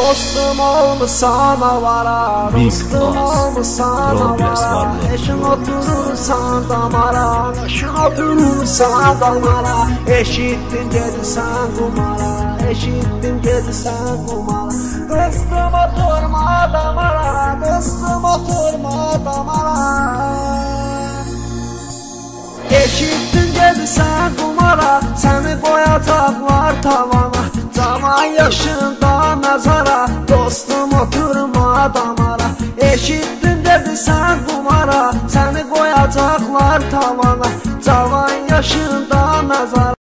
Dostum olmuşsan avara Big Dostum Boss, olmuşsan Progress avara varlığı. Eşin oturursan damara Eşin oturursan damara. Eşittin gelirsen kumara Eşittin gelirsen kumara. Dostum oturma damara Dostum oturma damara. Eşittin gelirsen kumara Seni koyacaklar tavana. Cavan yaşında mezara Dostum oturma damara. Eşittin gelirsen kumara Seni koyacaklar tavana. Cavan yaşında mezara